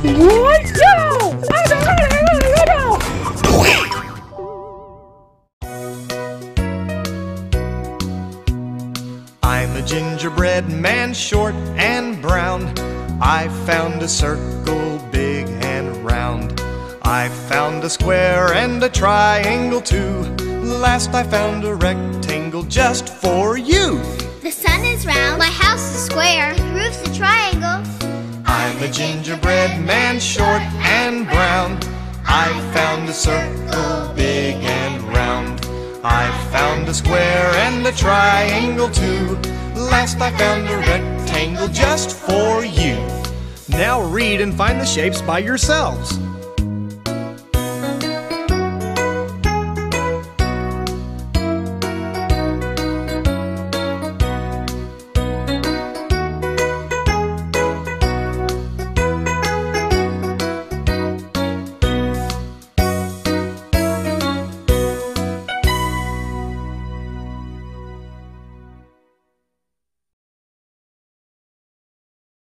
I'm a gingerbread man, short and brown. I found a circle big and round. I found a square and a triangle too. Last I found a rectangle just for you. The sun is round, my house is square, the roof's a triangle. A gingerbread man, short and brown. I found a circle big and round. I found a square and a triangle too. Last I found a rectangle just for you. Now read and find the shapes by yourselves.